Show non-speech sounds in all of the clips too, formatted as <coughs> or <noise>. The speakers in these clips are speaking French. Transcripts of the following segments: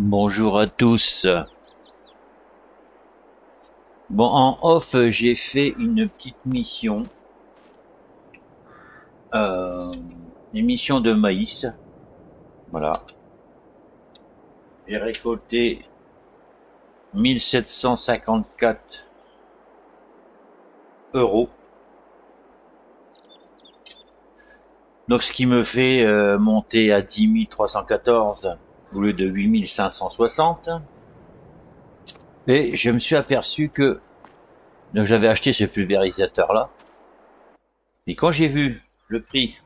Bonjour à tous. Bon, en off, j'ai fait une petite mission. Euh, une mission de maïs. Voilà. J'ai récolté 1754 euros. Donc ce qui me fait euh, monter à 10 314 au lieu de 8560. Et je me suis aperçu que donc j'avais acheté ce pulvérisateur là. Et quand j'ai vu le prix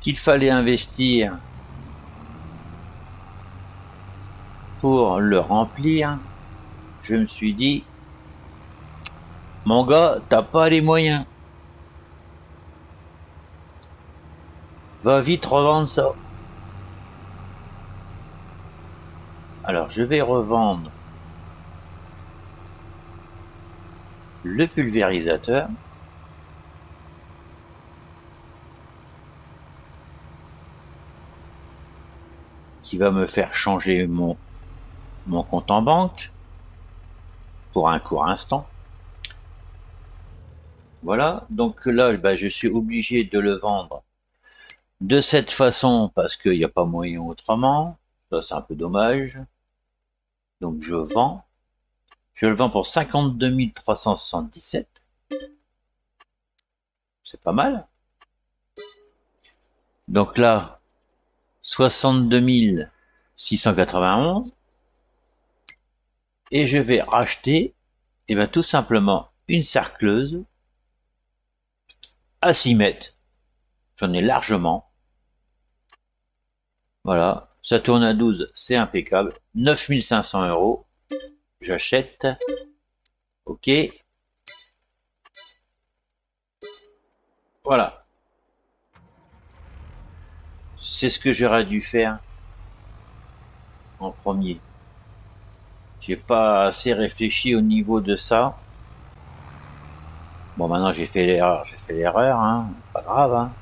qu'il fallait investir pour le remplir, je me suis dit, mon gars, t'as pas les moyens. Va vite revendre ça. Alors je vais revendre le pulvérisateur. qui va me faire changer mon, mon compte en banque pour un court instant. Voilà, donc là, ben, je suis obligé de le vendre de cette façon parce qu'il n'y a pas moyen autrement. Ça, c'est un peu dommage. Donc, je vends. Je le vends pour 52 377. C'est pas mal. Donc là, 62 691. Et je vais racheter, et eh bien, tout simplement, une cercleuse à 6 mètres. J'en ai largement. Voilà, ça tourne à 12, c'est impeccable. 9500 euros. J'achète. Ok. Voilà. C'est ce que j'aurais dû faire en premier. J'ai pas assez réfléchi au niveau de ça. Bon, maintenant j'ai fait l'erreur, j'ai fait l'erreur, hein. Pas grave, hein.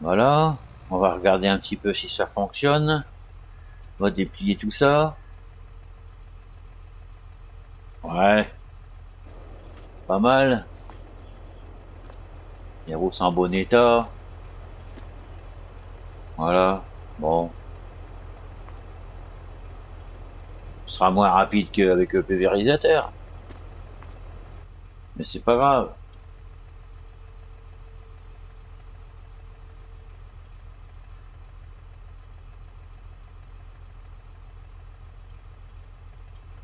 Voilà. On va regarder un petit peu si ça fonctionne. On va déplier tout ça. Ouais. Pas mal. Les roues sont en bon état. Voilà. Bon. Ce sera moins rapide qu'avec le pulvérisateur. Mais c'est pas grave.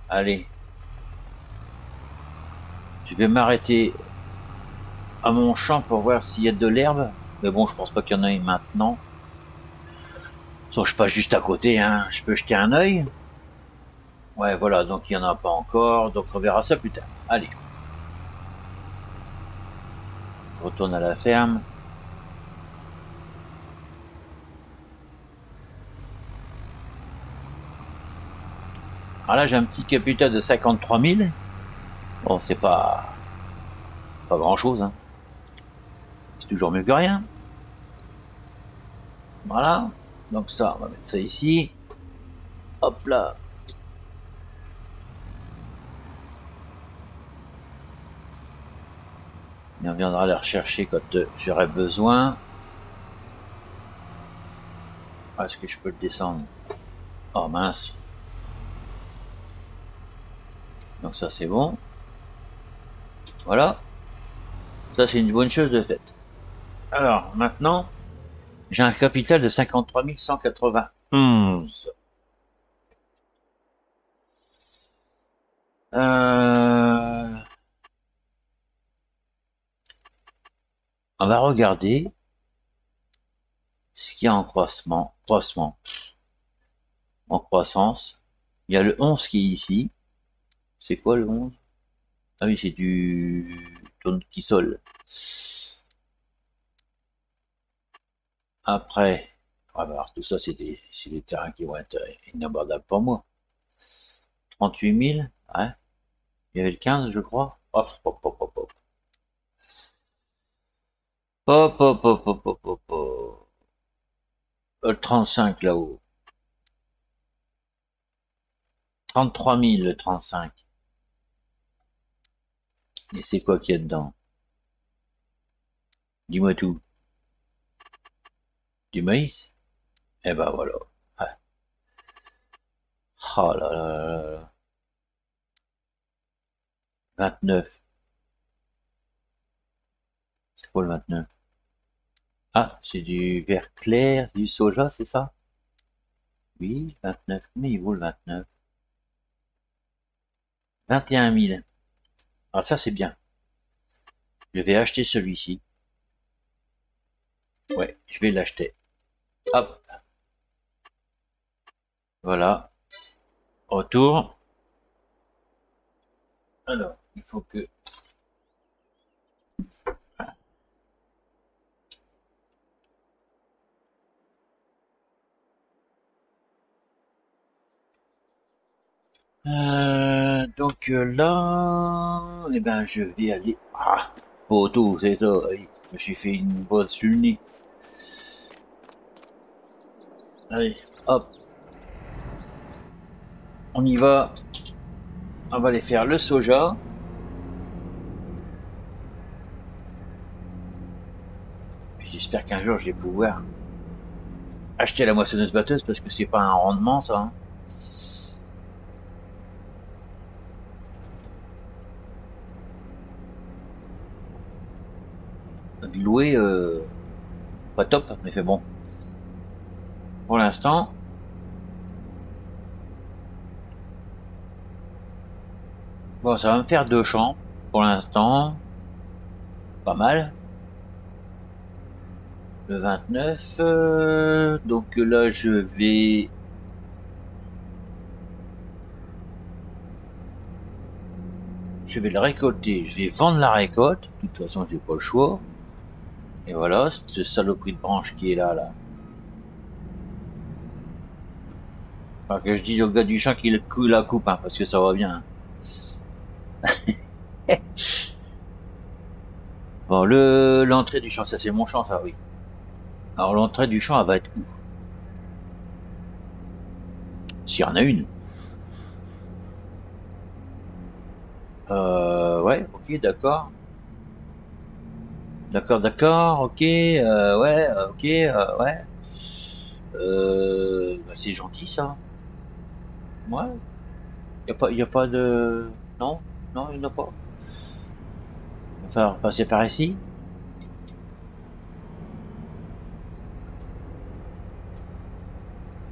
Allez. Je vais m'arrêter à mon champ pour voir s'il y a de l'herbe. Mais bon, je pense pas qu'il y en ait maintenant. Sauf je passe juste à côté, hein. Je peux jeter un œil. Ouais, voilà, donc il n'y en a pas encore. Donc on verra ça plus tard. Allez. retourne à la ferme. Alors là, j'ai un petit capital de 53 000. Bon, c'est pas, pas grand chose. Hein. C'est toujours mieux que rien. Voilà. Donc ça, on va mettre ça ici. Hop là. Et on viendra les rechercher quand euh, j'aurai besoin. Est-ce que je peux le descendre? Oh mince. Donc ça c'est bon. Voilà. Ça c'est une bonne chose de fait. Alors maintenant, j'ai un capital de 53 191. Euh... On va regarder ce qu'il y a en croissement, croissement, en croissance. Il y a le 11 qui est ici. C'est quoi le 11 Ah oui, c'est du qui sol. Après, ah bah alors tout ça, c'est des, terrains qui vont être inabordables pour moi. 38 000, hein? Il y avait le 15, je crois. Hop, hop, hop, hop, hop. Hop, hop, hop, hop, hop, euh, 35 là-haut. 33 000 le 35. Et c'est quoi qu'il y a dedans? Dis-moi tout. Du maïs? Eh ben voilà. Ah. Oh là là là là. 29. C'est quoi le 29 Ah, c'est du vert clair, du soja, c'est ça? Oui, 29. Mais il vaut le 29 21 000. Ah, ça c'est bien. Je vais acheter celui-ci. Ouais, je vais l'acheter. Hop. Voilà. Retour. Alors, il faut que... Euh, donc euh, là, eh ben, je vais aller... Ah, poteau, c'est ça. Je me suis fait une bosse sur le nez. Allez, hop. On y va. On va aller faire le soja. J'espère qu'un jour je vais pouvoir acheter la moissonneuse batteuse parce que c'est pas un rendement ça. hein. Euh, pas top, mais fait bon. Pour l'instant, bon, ça va me faire deux champs. Pour l'instant, pas mal. Le 29, euh, donc là je vais je vais le récolter, je vais vendre la récolte, de toute façon j'ai pas le choix. Et voilà, ce saloperie de branche qui est là, là. Enfin, que je dis au gars du champ qu'il la coupe, hein, parce que ça va bien. <laughs> bon, le l'entrée du champ, ça c'est mon champ, ça oui. Alors l'entrée du champ, elle va être où? S'il y en a une. Euh, ouais, ok, d'accord. D'accord, d'accord, ok, euh, ouais, euh, ok, euh, ouais. Euh, bah, c'est gentil ça. Ouais. Y a pas, y a pas de, non, non, il n'y en a pas. Falloir passer par ici.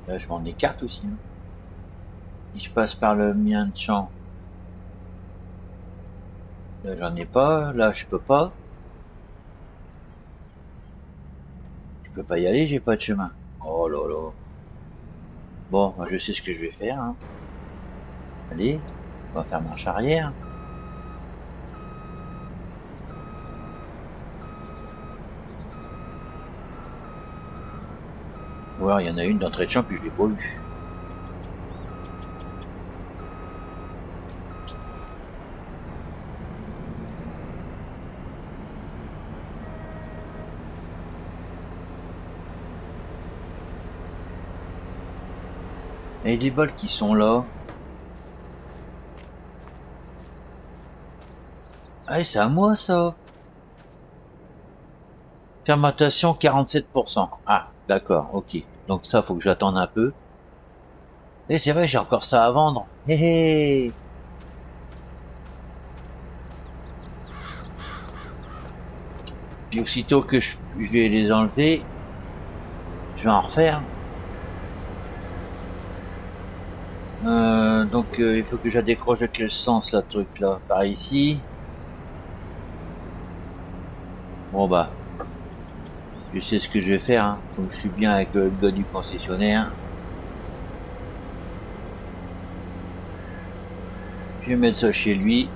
Là, je m'en écarte aussi. hein. Si je passe par le mien de champ, là, j'en ai pas. Là, je peux pas. Peux pas y aller, j'ai pas de chemin. Oh là là. Bon, moi, je sais ce que je vais faire. hein. Allez, on va faire marche arrière. Voir, il y en a une d'entrée de champ, puis je l'ai pas. Et les balles qui sont là. Ah, c'est à moi ça. Fermentation 47%. Ah, d'accord, ok. Donc ça, faut que j'attende un peu. Et c'est vrai, j'ai encore ça à vendre. Hé. Puis aussitôt que je vais les enlever, je vais en refaire. Euh, donc euh, il faut que je décroche de quel sens la truc là? Par ici. Bon bah. Je sais ce que je vais faire. Hein. Comme je suis bien avec le gars du concessionnaire. Je vais mettre ça chez lui.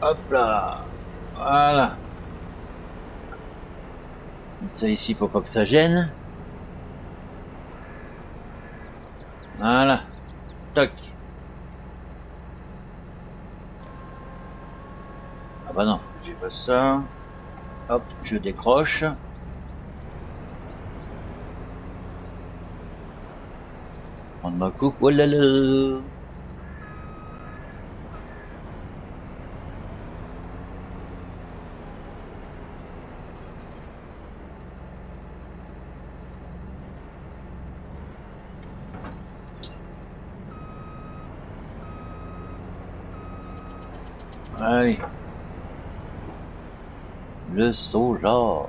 Hop là. Voilà. Ça ici pour pas que ça gêne. Voilà. Toc. Ah bah non, j'ai pas ça. Hop, je décroche. On ma coupe. Oh Allez. Le solar.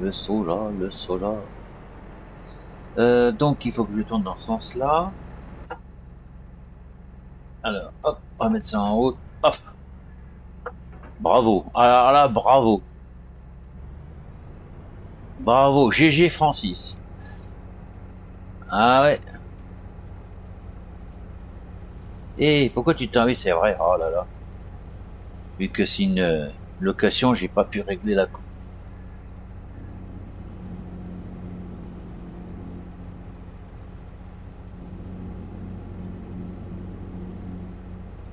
Le solar, le solar. Euh, donc il faut que je tourne dans ce sens-là. Alors, hop, on va mettre ça en haut. Bravo. Alors là, bravo. Bravo. GG Francis. Ah ouais. Et pourquoi tu t'en... Oui, c'est vrai. Oh là là. Vu que c'est une euh, location, j'ai pas pu régler la coupe.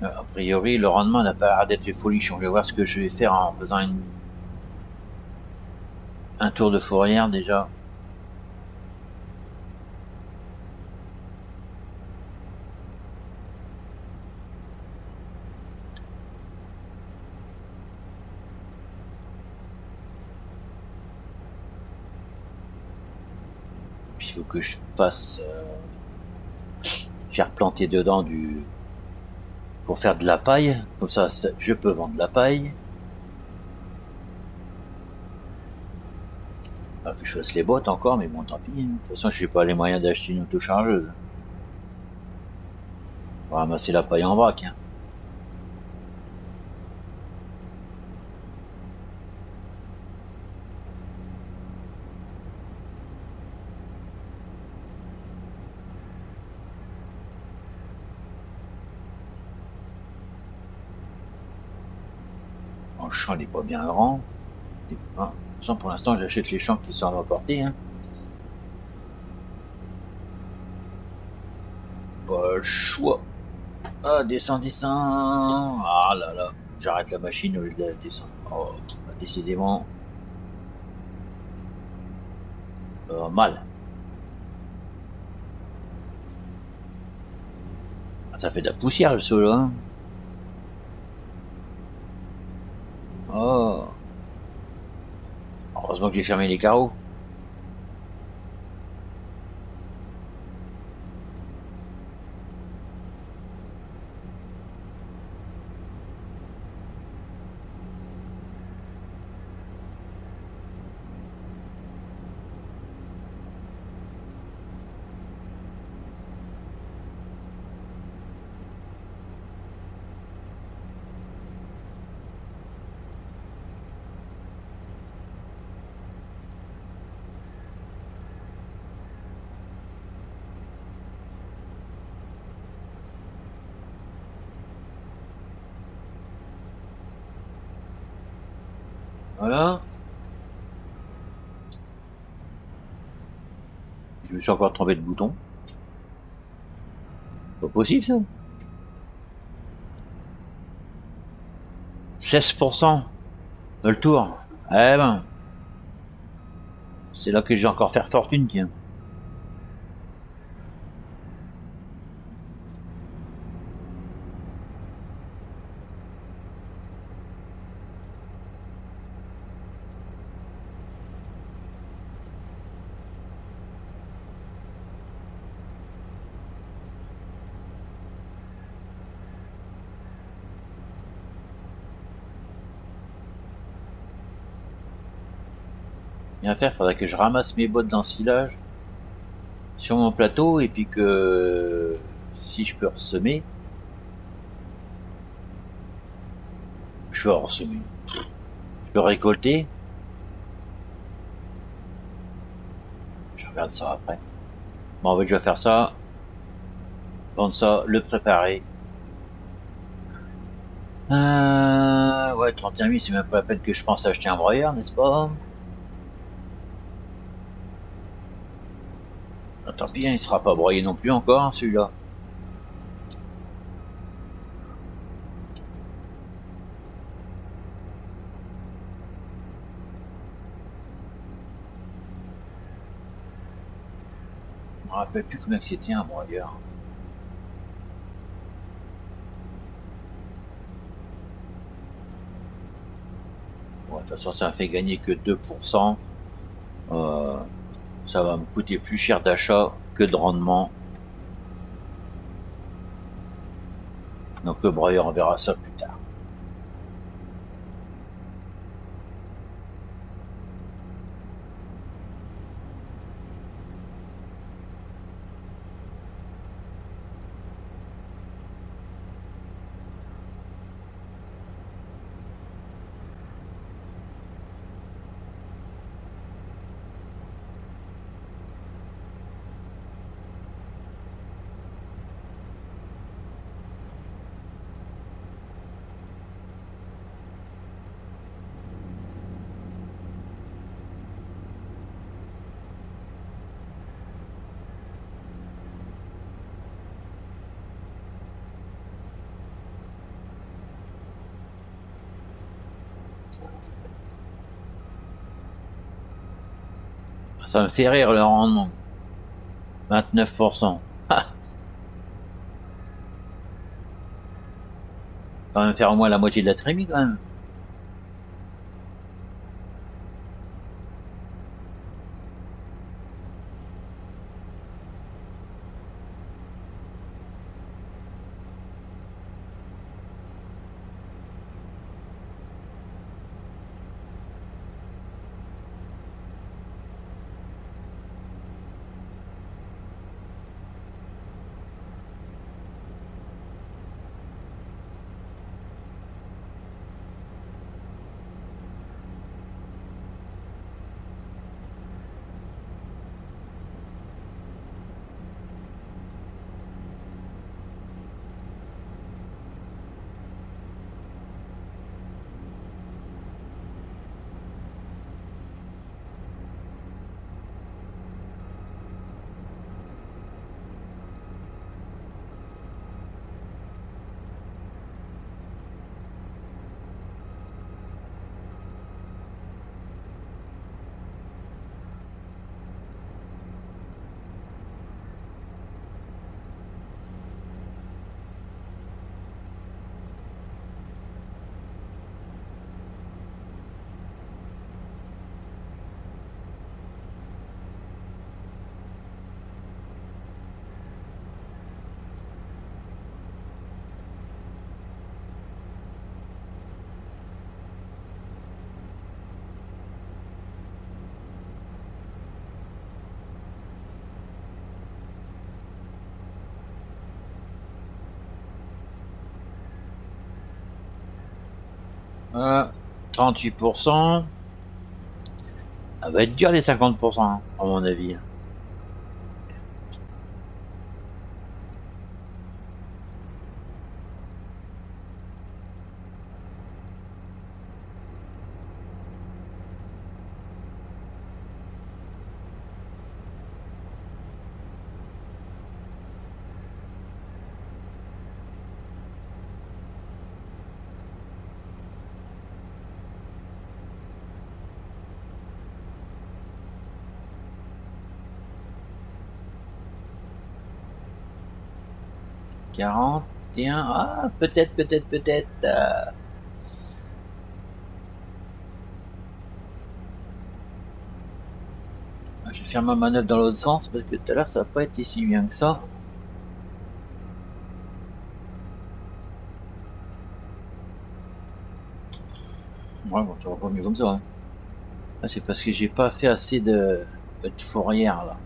Euh, a priori, le rendement n'a pas l'air d'être folichon. Je vais voir ce que je vais faire en faisant une... un tour de fourrière déjà. faut que je fasse euh, faire planter dedans du pour faire de la paille. Comme ça je peux vendre la paille. Ah, je fasse les bottes encore mais bon tant pis. De toute façon je n'ai pas les moyens d'acheter une auto-chargeuse. Pour ramasser la paille en vrac hein. Champ n'est pas bien grand. pour l'instant, j'achète les champs qui sont reportés. Hein. Pas le choix. Ah, descend, descend. Ah là là. J'arrête la machine au lieu de descendre. Oh, décidément. Euh, mal. Ah, ça fait de la poussière le sol, hein. Oh. J'ai fermé les carreaux. Voilà. Je me suis encore trompé de bouton. Pas possible ça. 16% le tour. Eh ben. C'est là que je vais encore faire fortune, tiens. Faire, faudrait que je ramasse mes bottes d'ensilage sur mon plateau et puis que si je peux ressemer, je peux ressemer. Je peux récolter. Je regarde ça après. Bon, en fait, je vais faire ça, vendre ça, le préparer. Euh, ouais, 31 000, c'est même pas la peine que je pense acheter un broyeur, n'est-ce pas? Hein, il sera pas broyé non plus encore, hein, celui-là. Je me rappelle plus combien c'était un broyeur. de toute façon, ça ne fait gagner que 2%. Euh, ça va me coûter plus cher d'achat que de rendement. Donc le broyeur, on verra ça plus tard. Ça me fait rire le rendement. 29%. <laughs> Ça va me faire au moins la moitié de la trémie quand même. Euh, 38%. Ça va être dur les 50%, hein, à mon avis. Ah, peut-être, peut-être, peut-être. Euh. Je vais faire ma manœuvre dans l'autre sens parce que tout à l'heure ça va pas été si bien que ça. Ouais, bon, ça va pas mieux comme ça. Hein. Ah, c'est parce que j'ai pas fait assez de, de fourrière là.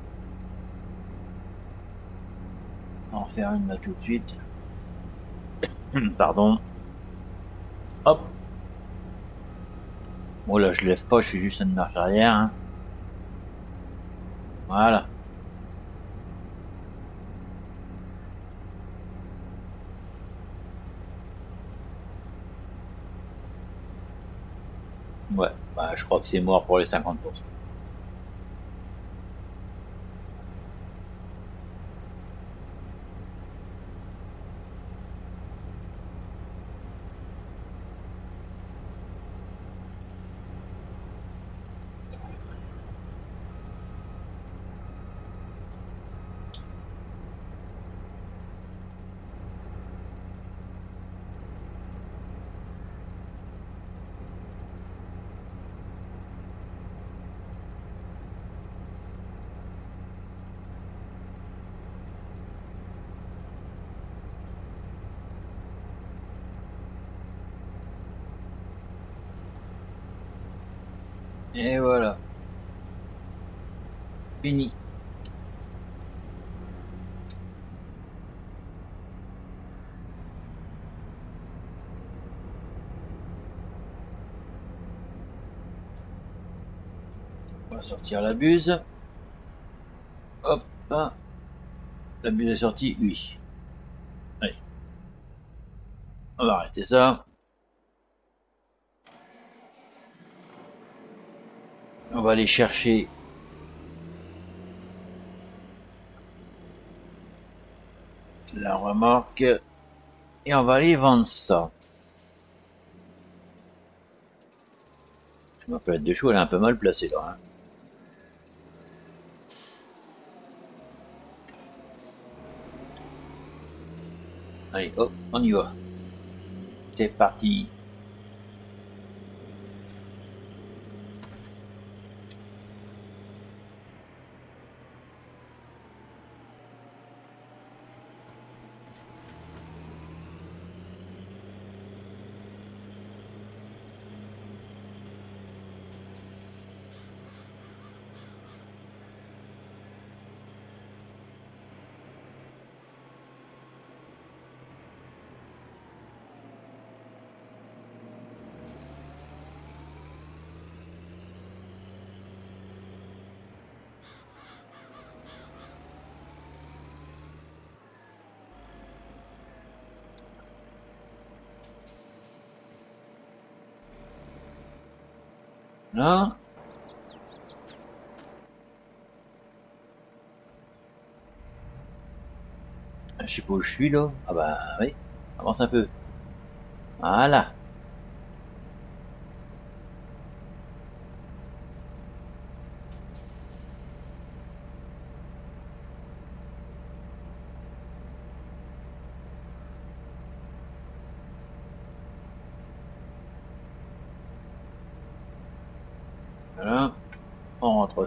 On va en refaire une là tout de suite. <coughs> Pardon. Hop. Bon là je lève pas, je suis juste une marche arrière. Hein. Voilà. Ouais, bah, je crois que c'est mort pour les 50%. Et voilà. Fini. On va sortir la buse. Hop. La buse est sortie, oui. Allez. On va arrêter ça. Va aller chercher la remorque et on va aller vendre ça. Ma palette de choux, elle est un peu mal placée là. Hein. Allez, hop, on y va. C'est parti. Non Je sais pas où je suis là. Ah bah oui, avance un peu. Voilà. On rentre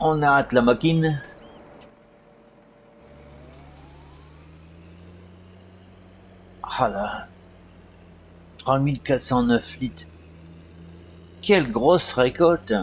On arrête la machine. Ah là. 3409 litres. Quelle grosse récolte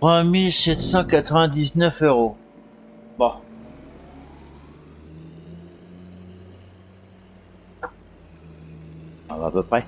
3799 euros. Bon. Ça va à peu près.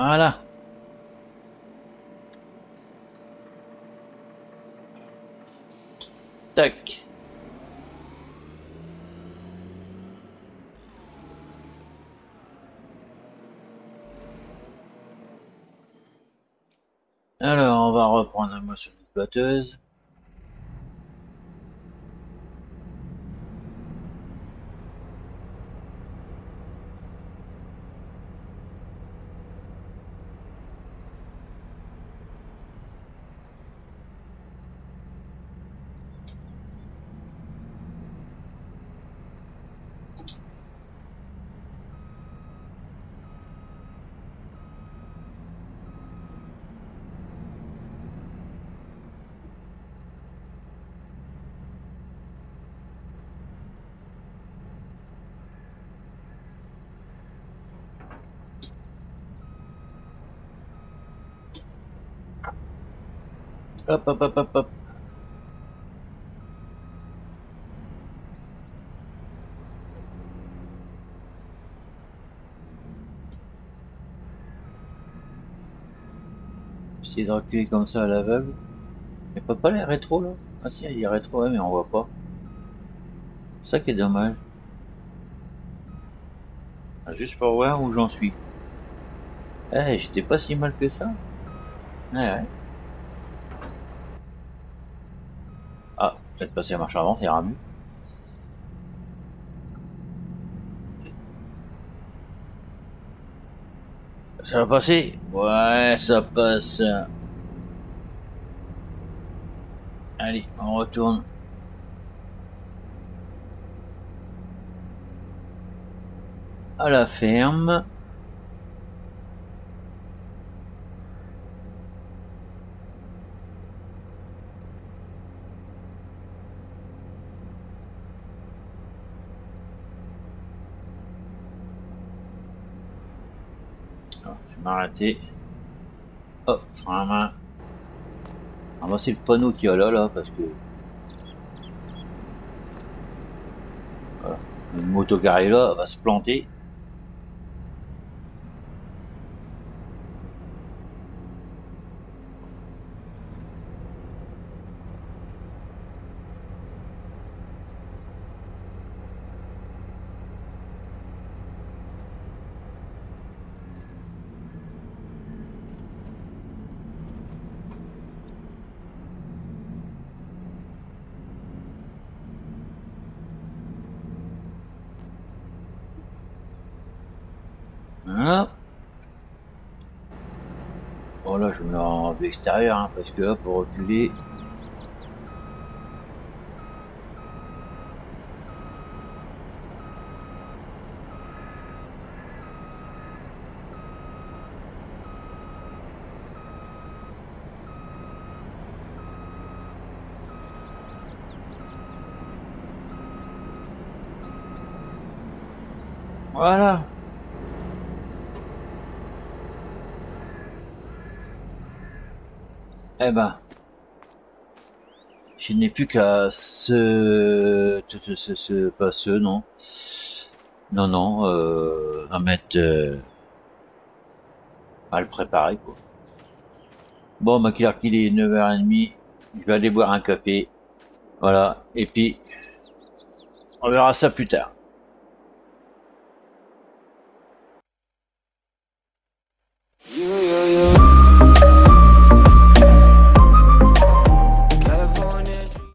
Voilà. Tac. Alors, on va reprendre un mot sur une batteuse. Hop, hop, hop, hop, hop. Essayer de reculer comme ça à l'aveugle. Il peut pas les rétro là Ah si, il y a rétro, mais on voit pas. Ça qui est dommage. Ah, juste pour voir où j'en suis. Eh, j'étais pas si mal que ça. Ouais, ouais. Peut-être passer à marche avant, ça ira mieux. Ça va passer? Ouais, ça passe. Allez, on retourne. À la ferme. Arrêter. Oh, frein à main. On va c'est le panneau qu'il y a là, là, parce que... Voilà. Une moto carrée là va se planter. Extérieure hein, parce que là pour reculer. Voilà. Eh ben, je n'ai plus qu'à ce, ce, ce, ce, pas ce, non, non, non, euh, à mettre, euh, à le préparer, quoi. Bon, ma qu'il est 9h30, je vais aller boire un café, voilà, et puis, on verra ça plus tard.